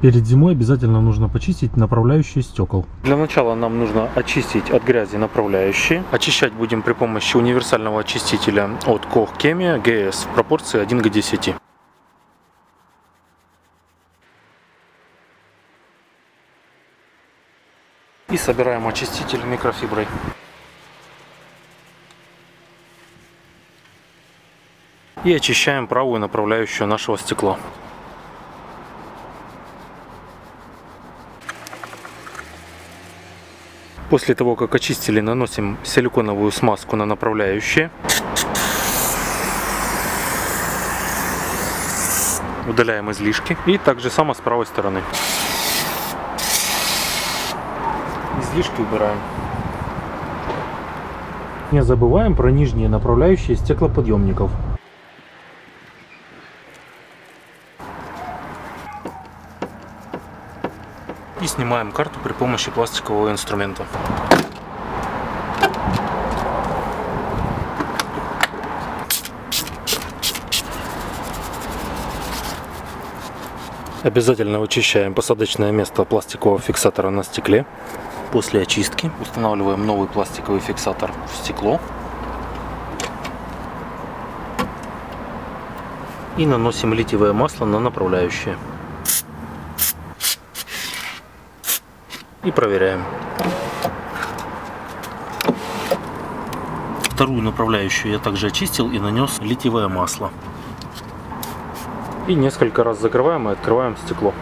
Перед зимой обязательно нужно почистить направляющие стекол. Для начала нам нужно очистить от грязи направляющие. Очищать будем при помощи универсального очистителя от Koch Chemie GS в пропорции 1 к 10. И собираем очиститель микрофиброй. И очищаем правую направляющую нашего стекла. После того, как очистили, наносим силиконовую смазку на направляющие. Удаляем излишки. И также само с правой стороны. Излишки убираем. Не забываем про нижние направляющие стеклоподъемников. И снимаем карту при помощи пластикового инструмента. Обязательно вычищаем посадочное место пластикового фиксатора на стекле. После очистки устанавливаем новый пластиковый фиксатор в стекло. И наносим литиевое масло на направляющие. И проверяем. Вторую направляющую я также очистил и нанес литиевое масло. И несколько раз закрываем и открываем стекло.